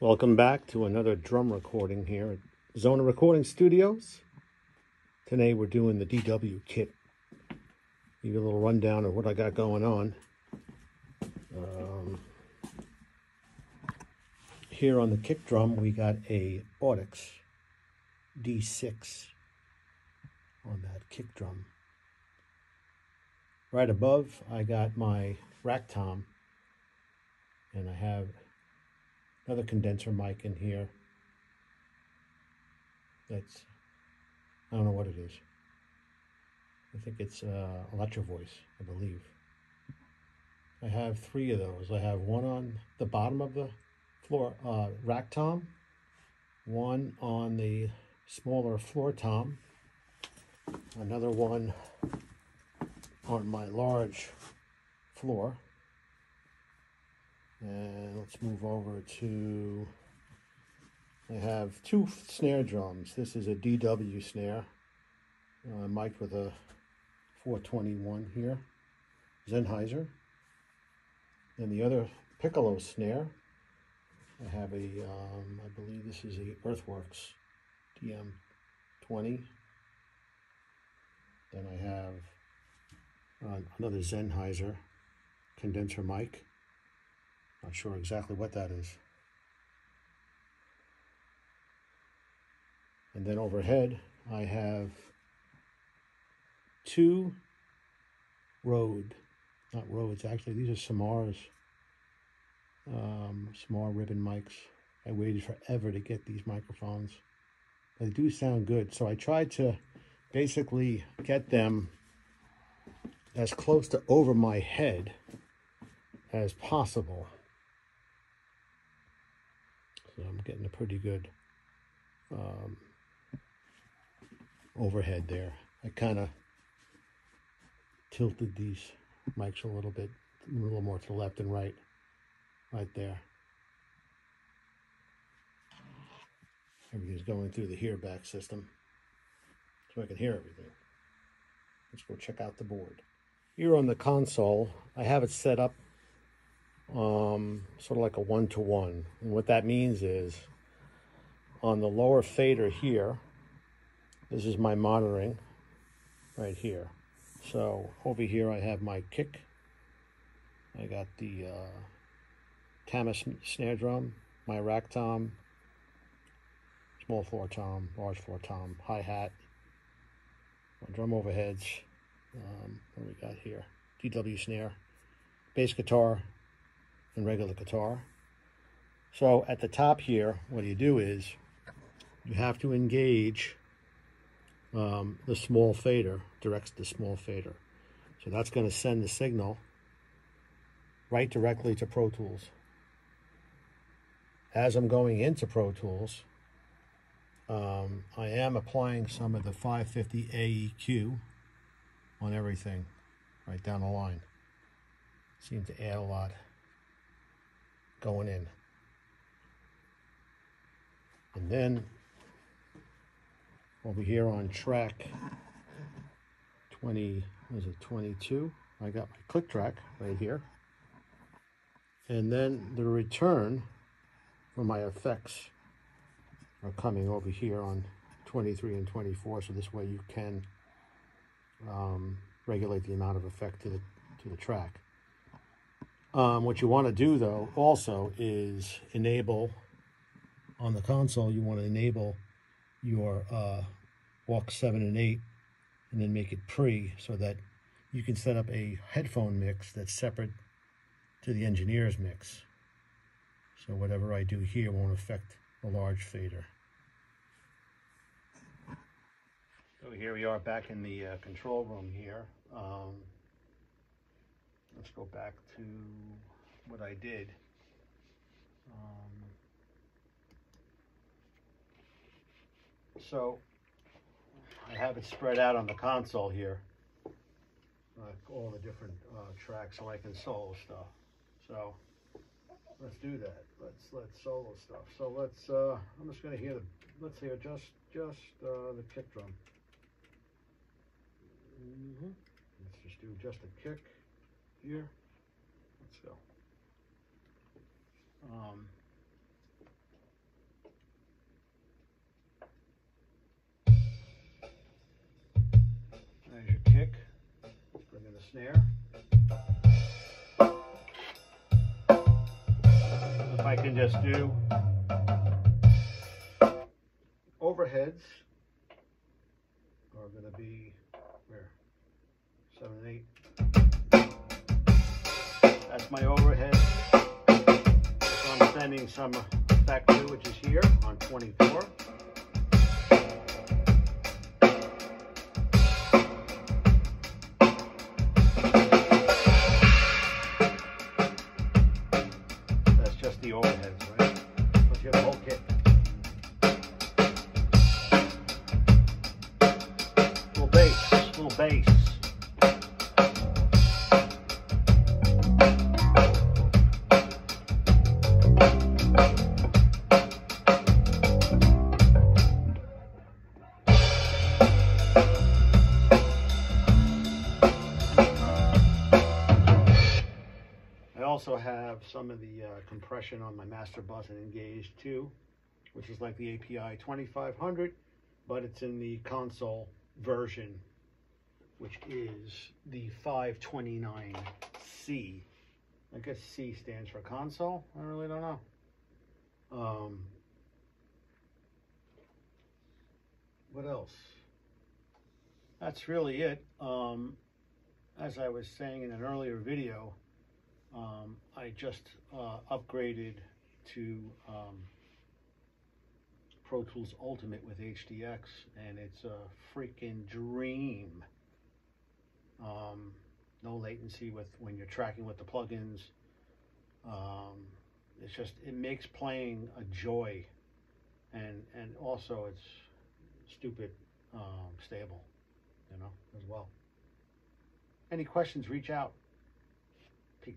Welcome back to another drum recording here at Zona Recording Studios. Today we're doing the DW kit. Give you a little rundown of what I got going on. Um, here on the kick drum we got a Audix D6 on that kick drum. Right above I got my rack tom and I have another condenser mic in here. That's, I don't know what it is. I think it's uh, Electro Voice, I believe. I have three of those. I have one on the bottom of the floor uh, rack tom, one on the smaller floor tom, another one on my large floor. And let's move over to, I have two snare drums. This is a DW snare, uh, mic'd with a 421 here, Sennheiser. And the other piccolo snare, I have a, um, I believe this is a Earthworks DM20. Then I have uh, another Sennheiser condenser mic. Not sure exactly what that is. And then overhead, I have two Rode, not Rhodes, actually, these are Samars, um, Samar ribbon mics. I waited forever to get these microphones. They do sound good. So I tried to basically get them as close to over my head as possible. I'm getting a pretty good um, overhead there. I kind of tilted these mics a little bit, a little more to the left and right, right there. Everything's going through the hear back system so I can hear everything. Let's go check out the board. Here on the console, I have it set up um, sort of like a one-to-one. -one. And what that means is on the lower fader here, this is my monitoring right here. So over here I have my kick. I got the uh, Tama snare drum, my rack tom, small floor tom, large floor tom, hi-hat, drum overheads, um, what do we got here? DW snare, bass guitar, regular guitar. So at the top here, what you do is you have to engage um, the small fader, directs the small fader. So that's going to send the signal right directly to Pro Tools. As I'm going into Pro Tools, um, I am applying some of the 550A EQ on everything right down the line. Seems to add a lot going in. And then over here on track 20, is it 22? I got my click track right here. And then the return for my effects are coming over here on 23 and 24. So this way you can um, regulate the amount of effect to the, to the track. Um, what you want to do though also is enable on the console, you want to enable your uh, aux 7 and 8 and then make it pre so that you can set up a headphone mix that's separate to the engineer's mix. So whatever I do here won't affect the large fader. So here we are back in the uh, control room here. Um, let's go back to what I did. Um, so I have it spread out on the console here, uh, all the different uh, tracks so I can solo stuff. So let's do that. Let's let's solo stuff. So let's. Uh, I'm just going to hear the. Let's hear just just uh, the kick drum. Mm -hmm. Let's just do just a kick here. So, um, there's your kick. Bring in the snare. If I can just do overheads are going to be where seven and eight that's my overhead. So I'm sending some effect to, which is here on 24. That's just the overheads, right? You have the whole kit. Some of the uh, compression on my master bus and engaged too, which is like the API 2500, but it's in the console version, which is the 529C. I guess C stands for console. I really don't know. Um, what else? That's really it. Um, as I was saying in an earlier video, um, I just uh, upgraded to um, Pro Tools Ultimate with HDX, and it's a freaking dream. Um, no latency with when you're tracking with the plugins. Um, it's just it makes playing a joy, and and also it's stupid um, stable, you know, as well. Any questions? Reach out. Peace.